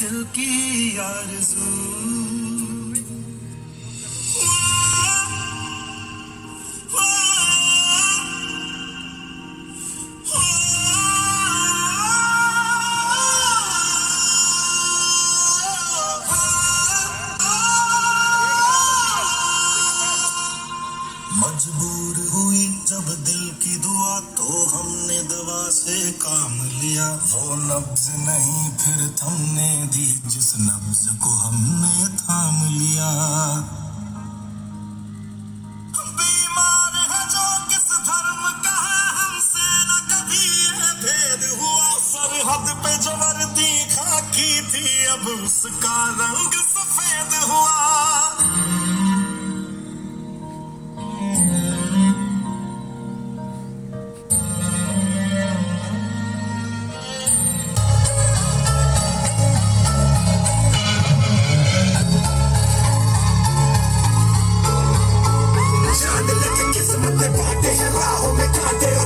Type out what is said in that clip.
दिल की आरज़ू। मजबूर हुई जब दिल की दुआ तो हमने दवा से काम लिया। वो नब्ज नहीं, फिर थमने दी, जिस नब्ज को हमने थाम लिया। बीमार हुआ। सरहद पे जो वर्दी खाकी थी, अब उसका रंग सफ़ेद